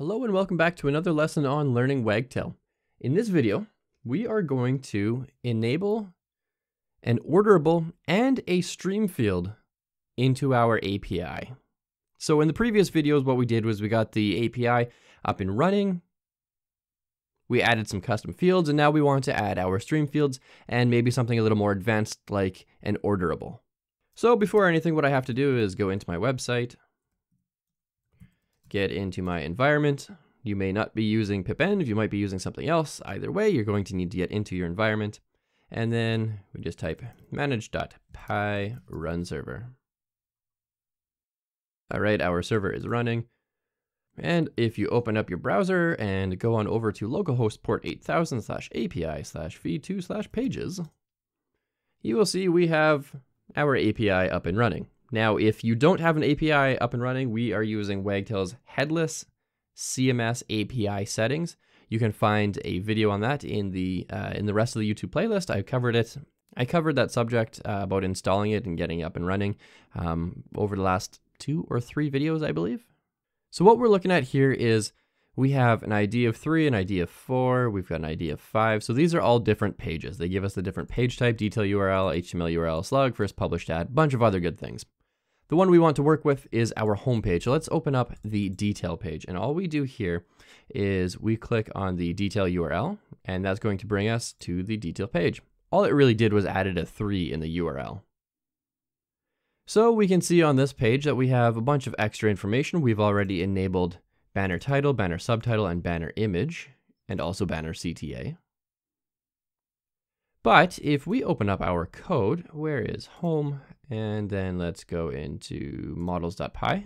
Hello and welcome back to another lesson on learning Wagtail. In this video, we are going to enable an orderable and a stream field into our API. So in the previous videos, what we did was we got the API up and running. We added some custom fields and now we want to add our stream fields and maybe something a little more advanced like an orderable. So before anything, what I have to do is go into my website, get into my environment. You may not be using pipenv, you might be using something else. Either way, you're going to need to get into your environment. And then we just type manage.py run server. All right, our server is running. And if you open up your browser and go on over to localhost port 8000 slash API slash v2 slash pages, you will see we have our API up and running. Now, if you don't have an API up and running, we are using Wagtail's headless CMS API settings. You can find a video on that in the uh, in the rest of the YouTube playlist. I covered it. I covered that subject uh, about installing it and getting up and running um, over the last two or three videos, I believe. So what we're looking at here is we have an ID of three, an ID of four, we've got an ID of five. So these are all different pages. They give us the different page type, detail URL, HTML URL, slug, first published at, bunch of other good things. The one we want to work with is our home page. So let's open up the detail page. And all we do here is we click on the detail URL, and that's going to bring us to the detail page. All it really did was added a three in the URL. So we can see on this page that we have a bunch of extra information. We've already enabled banner title, banner subtitle, and banner image, and also banner CTA. But if we open up our code, where is home? And then let's go into models.py.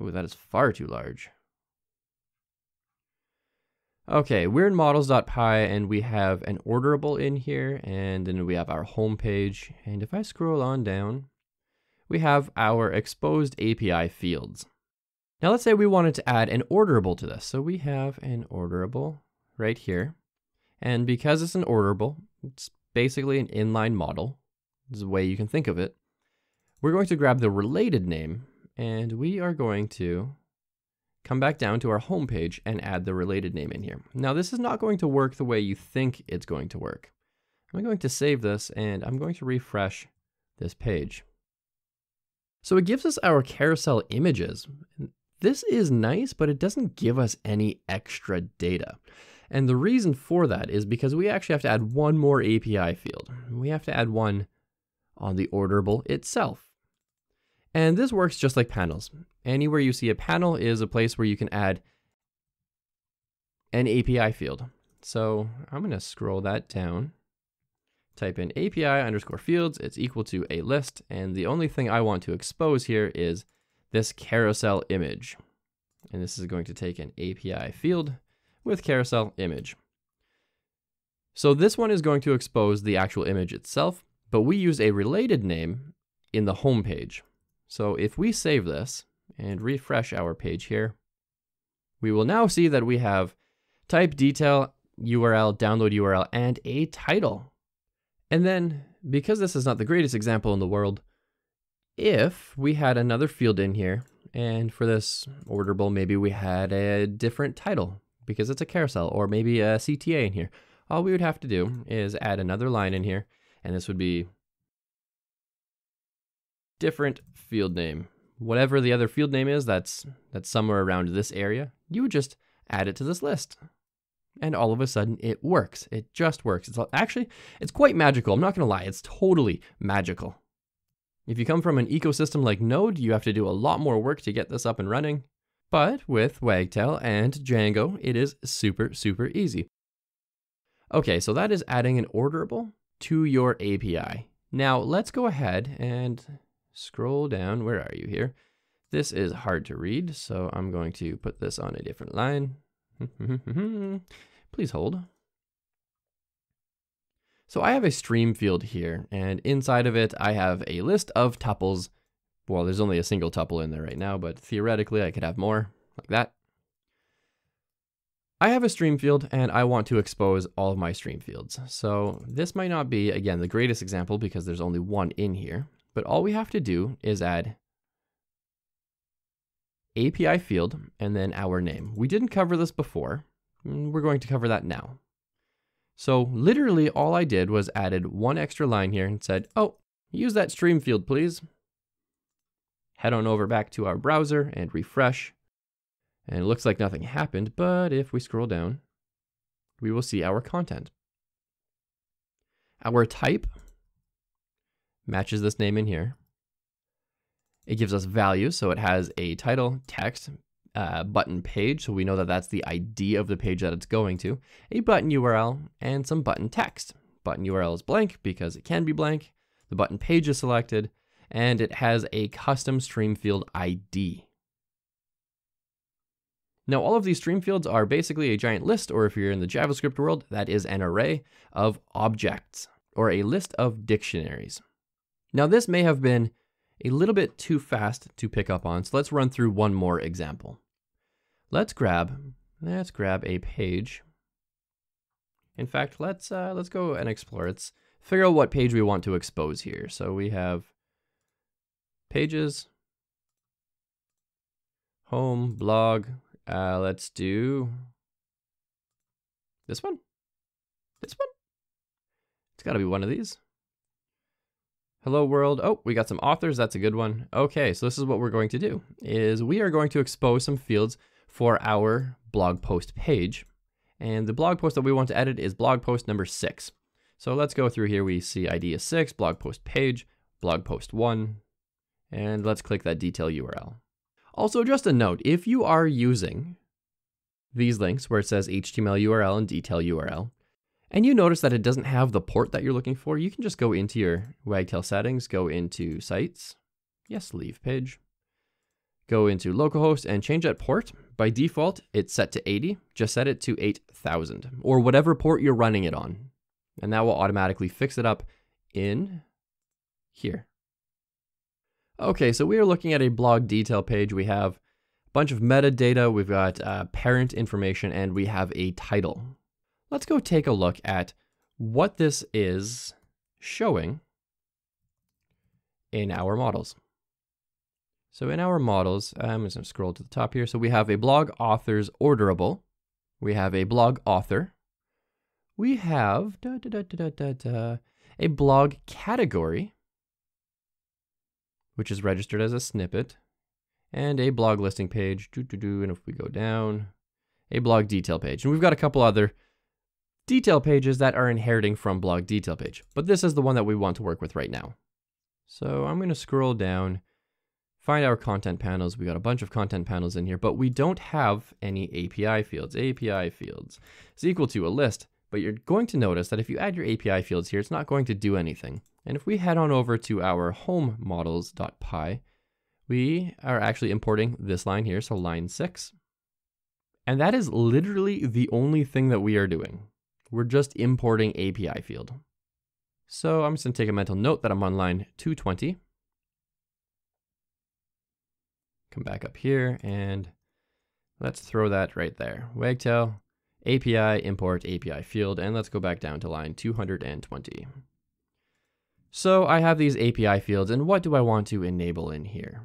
Oh, that is far too large. Okay, we're in models.py and we have an orderable in here and then we have our home page. And if I scroll on down, we have our exposed API fields. Now let's say we wanted to add an orderable to this. So we have an orderable right here. And because it's an orderable, it's basically an inline model. Is the way you can think of it. We're going to grab the related name and we are going to come back down to our home page and add the related name in here. Now this is not going to work the way you think it's going to work. I'm going to save this and I'm going to refresh this page. So it gives us our carousel images. This is nice, but it doesn't give us any extra data. And the reason for that is because we actually have to add one more API field. We have to add one on the orderable itself. And this works just like panels. Anywhere you see a panel is a place where you can add an API field. So I'm going to scroll that down, type in API underscore fields. It's equal to a list. And the only thing I want to expose here is this carousel image. And this is going to take an API field with carousel image. So this one is going to expose the actual image itself, but we use a related name in the home page. So if we save this and refresh our page here, we will now see that we have type detail URL, download URL, and a title. And then, because this is not the greatest example in the world, if we had another field in here, and for this orderable, maybe we had a different title because it's a carousel, or maybe a CTA in here, all we would have to do is add another line in here, and this would be different field name. Whatever the other field name is that's that's somewhere around this area, you would just add it to this list. And all of a sudden it works. It just works. It's actually it's quite magical. I'm not going to lie. It's totally magical. If you come from an ecosystem like Node, you have to do a lot more work to get this up and running. But with Wagtail and Django, it is super, super easy. Okay, so that is adding an orderable to your API. Now let's go ahead and scroll down. Where are you here? This is hard to read, so I'm going to put this on a different line. Please hold. So I have a stream field here, and inside of it, I have a list of tuples. Well, there's only a single tuple in there right now, but theoretically I could have more, like that. I have a stream field and I want to expose all of my stream fields. So this might not be, again, the greatest example because there's only one in here. But all we have to do is add API field, and then our name. We didn't cover this before. Mm, we're going to cover that now. So literally all I did was added one extra line here and said, oh, use that stream field, please. Head on over back to our browser and refresh. And it looks like nothing happened, but if we scroll down, we will see our content. Our type matches this name in here. It gives us values, so it has a title, text, uh, button page, so we know that that's the ID of the page that it's going to, a button URL, and some button text. Button URL is blank because it can be blank. The button page is selected, and it has a custom stream field ID. Now, all of these stream fields are basically a giant list, or if you're in the JavaScript world, that is an array of objects, or a list of dictionaries. Now, this may have been a little bit too fast to pick up on, so let's run through one more example. Let's grab, let's grab a page. In fact, let's uh, let's go and explore. Let's figure out what page we want to expose here. So we have pages, home, blog. Uh, let's do this one. This one. It's got to be one of these. Hello world. Oh, we got some authors. That's a good one. Okay, so this is what we're going to do is we are going to expose some fields for our blog post page. And the blog post that we want to edit is blog post number six. So let's go through here. We see ID is six, blog post page, blog post one, and let's click that detail URL. Also, just a note, if you are using these links where it says HTML URL and detail URL, and you notice that it doesn't have the port that you're looking for, you can just go into your Wagtail settings, go into sites, yes, leave page, go into localhost and change that port. By default, it's set to 80. Just set it to 8000 or whatever port you're running it on. And that will automatically fix it up in here. Okay, so we are looking at a blog detail page. We have a bunch of metadata, we've got uh, parent information, and we have a title let's go take a look at what this is showing in our models. So in our models, I'm just going to scroll to the top here. So we have a blog authors orderable. We have a blog author. We have da, da, da, a blog category, which is registered as a snippet, and a blog listing page. And if we go down, a blog detail page. And we've got a couple other detail pages that are inheriting from blog detail page, but this is the one that we want to work with right now. So I'm going to scroll down, find our content panels. We got a bunch of content panels in here, but we don't have any API fields. API fields is equal to a list, but you're going to notice that if you add your API fields here, it's not going to do anything. And if we head on over to our home models.py, we are actually importing this line here, so line six. And that is literally the only thing that we are doing. We're just importing API field. So I'm just gonna take a mental note that I'm on line 220. Come back up here and let's throw that right there. Wagtail, API, import API field, and let's go back down to line 220. So I have these API fields, and what do I want to enable in here?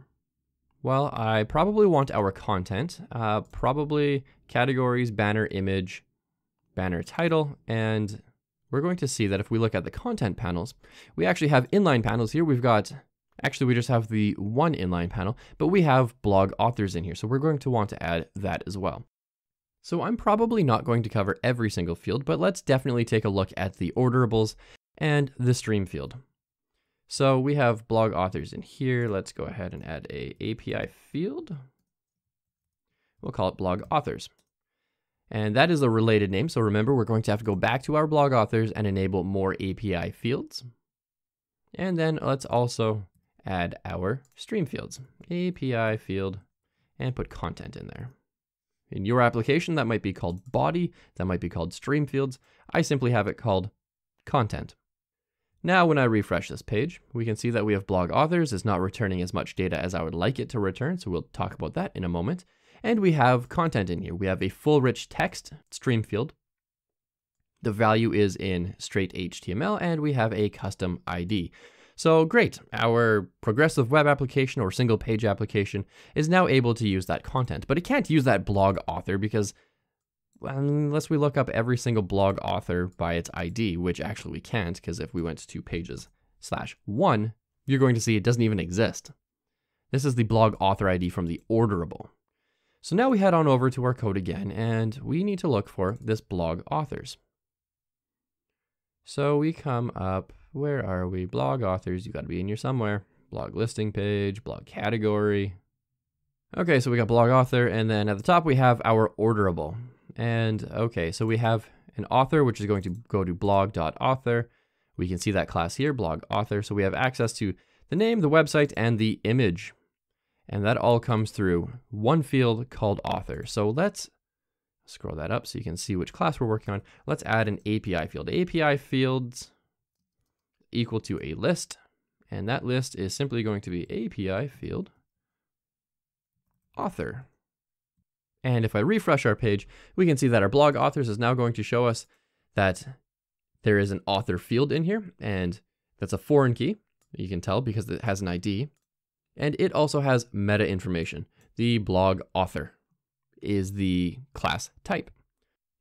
Well, I probably want our content, uh, probably categories, banner, image, banner title, and we're going to see that if we look at the content panels, we actually have inline panels here. We've got, actually we just have the one inline panel, but we have blog authors in here. So we're going to want to add that as well. So I'm probably not going to cover every single field, but let's definitely take a look at the orderables and the stream field. So we have blog authors in here. Let's go ahead and add a API field. We'll call it blog authors. And that is a related name. So remember, we're going to have to go back to our blog authors and enable more API fields. And then let's also add our stream fields, API field, and put content in there. In your application, that might be called body, that might be called stream fields. I simply have it called content. Now, when I refresh this page, we can see that we have blog authors is not returning as much data as I would like it to return. So we'll talk about that in a moment. And we have content in here. We have a full rich text stream field. The value is in straight HTML and we have a custom ID. So great, our progressive web application or single page application is now able to use that content, but it can't use that blog author because unless we look up every single blog author by its ID, which actually we can't, because if we went to pages slash one, you're going to see it doesn't even exist. This is the blog author ID from the orderable. So now we head on over to our code again, and we need to look for this blog authors. So we come up, where are we? Blog authors, you gotta be in here somewhere. Blog listing page, blog category. Okay, so we got blog author, and then at the top we have our orderable. And okay, so we have an author, which is going to go to blog.author. We can see that class here, blog author. So we have access to the name, the website, and the image. And that all comes through one field called author. So let's scroll that up so you can see which class we're working on. Let's add an API field. API fields equal to a list. And that list is simply going to be API field author. And if I refresh our page, we can see that our blog authors is now going to show us that there is an author field in here, and that's a foreign key. You can tell because it has an ID. And it also has meta information. The blog author is the class type.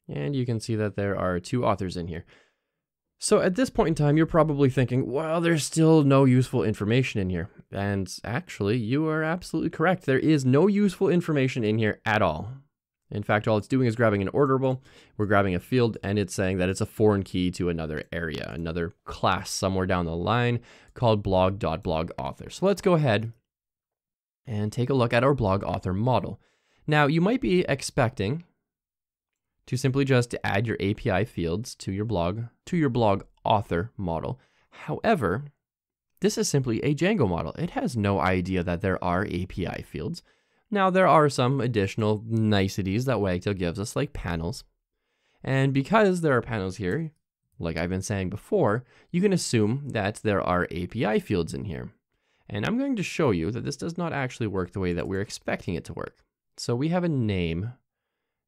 And you can see that there are two authors in here. So at this point in time, you're probably thinking, well, there's still no useful information in here. And actually, you are absolutely correct. There is no useful information in here at all. In fact, all it's doing is grabbing an orderable, we're grabbing a field, and it's saying that it's a foreign key to another area, another class somewhere down the line called blog.blog author. So let's go ahead and take a look at our blog author model. Now, you might be expecting to simply just add your API fields to your blog, to your blog author model. However, this is simply a Django model. It has no idea that there are API fields. Now, there are some additional niceties that Wagtail gives us, like panels. And because there are panels here, like I've been saying before, you can assume that there are API fields in here. And I'm going to show you that this does not actually work the way that we're expecting it to work. So we have a name,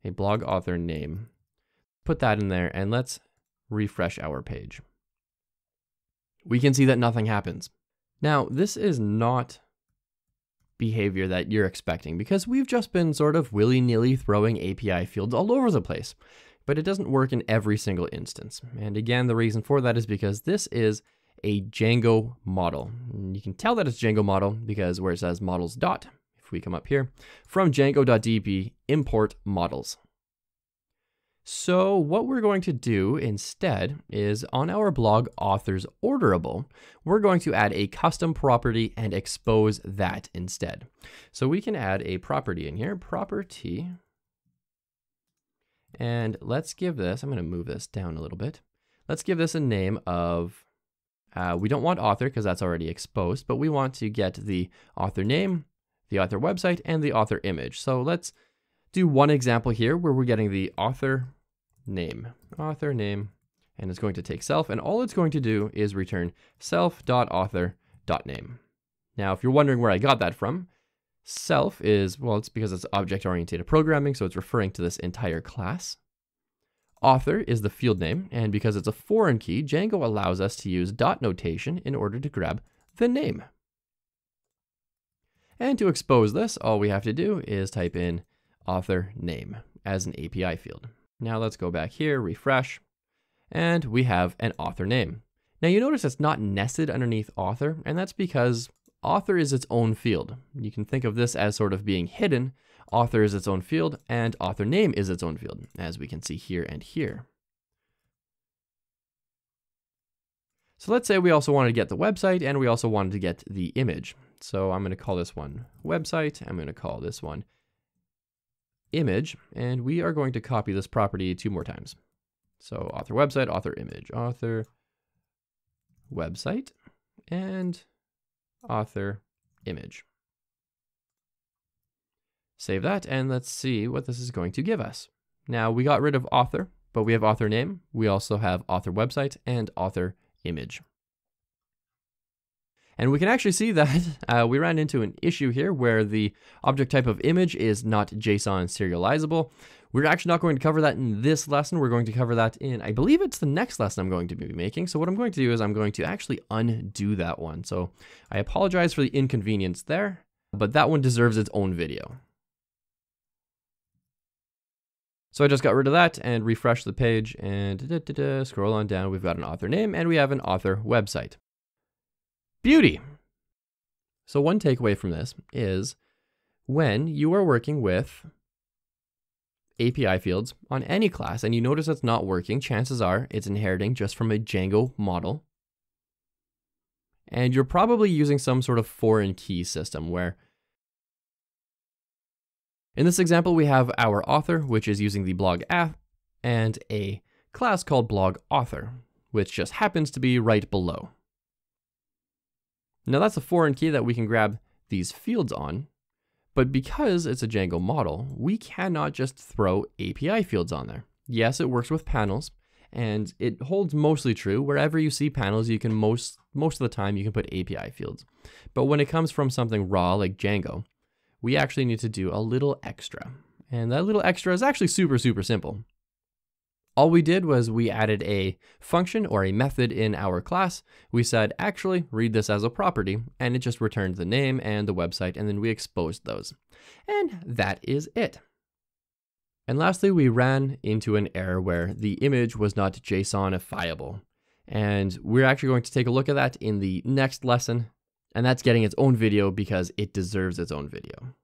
a blog author name. Put that in there and let's refresh our page. We can see that nothing happens. Now, this is not behavior that you're expecting because we've just been sort of willy-nilly throwing API fields all over the place. But it doesn't work in every single instance. And again, the reason for that is because this is a Django model. And you can tell that it's Django model because where it says models dot, if we come up here, from django.db import models. So what we're going to do instead is on our blog authors orderable, we're going to add a custom property and expose that instead. So we can add a property in here, property, and let's give this, I'm going to move this down a little bit. Let's give this a name of uh, we don't want author because that's already exposed, but we want to get the author name, the author website, and the author image. So let's do one example here where we're getting the author name, author name, and it's going to take self, and all it's going to do is return self.author.name. Now, if you're wondering where I got that from, self is, well, it's because it's object-oriented programming, so it's referring to this entire class. Author is the field name, and because it's a foreign key, Django allows us to use dot notation in order to grab the name. And to expose this, all we have to do is type in author name as an API field. Now let's go back here, refresh, and we have an author name. Now you notice it's not nested underneath author, and that's because author is its own field. You can think of this as sort of being hidden Author is its own field, and author name is its own field, as we can see here and here. So let's say we also wanted to get the website and we also wanted to get the image. So I'm going to call this one website. I'm going to call this one image, and we are going to copy this property two more times. So author website, author image, author website, and author image. Save that and let's see what this is going to give us. Now we got rid of author, but we have author name. We also have author website and author image. And we can actually see that uh, we ran into an issue here where the object type of image is not JSON serializable. We're actually not going to cover that in this lesson. We're going to cover that in, I believe it's the next lesson I'm going to be making. So what I'm going to do is I'm going to actually undo that one. So I apologize for the inconvenience there, but that one deserves its own video. So I just got rid of that and refreshed the page and da -da -da scroll on down. We've got an author name and we have an author website. Beauty. So one takeaway from this is when you are working with API fields on any class and you notice it's not working, chances are it's inheriting just from a Django model. And you're probably using some sort of foreign key system where in this example, we have our author, which is using the blog app, and a class called blog author, which just happens to be right below. Now that's a foreign key that we can grab these fields on, but because it's a Django model, we cannot just throw API fields on there. Yes, it works with panels, and it holds mostly true. Wherever you see panels, you can most, most of the time you can put API fields. But when it comes from something raw like Django, we actually need to do a little extra. And that little extra is actually super, super simple. All we did was we added a function or a method in our class. We said, actually, read this as a property, and it just returned the name and the website, and then we exposed those. And that is it. And lastly, we ran into an error where the image was not JSONifiable. And we're actually going to take a look at that in the next lesson, and that's getting its own video because it deserves its own video.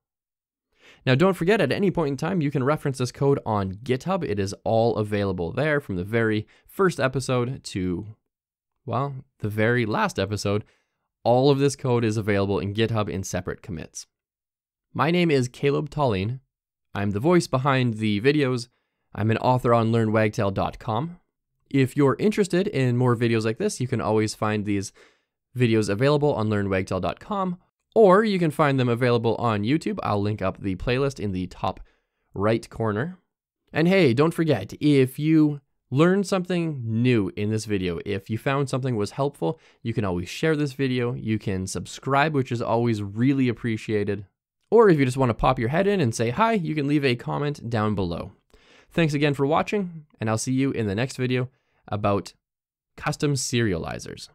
Now, don't forget, at any point in time, you can reference this code on GitHub. It is all available there from the very first episode to, well, the very last episode. All of this code is available in GitHub in separate commits. My name is Kalob Taulien. I'm the voice behind the videos. I'm an author on learnwagtail.com. If you're interested in more videos like this, you can always find these videos available on learnwagtail.com or you can find them available on YouTube. I'll link up the playlist in the top right corner. And hey, don't forget, if you learned something new in this video, if you found something was helpful, you can always share this video. You can subscribe, which is always really appreciated. Or if you just want to pop your head in and say hi, you can leave a comment down below. Thanks again for watching, and I'll see you in the next video about custom serializers.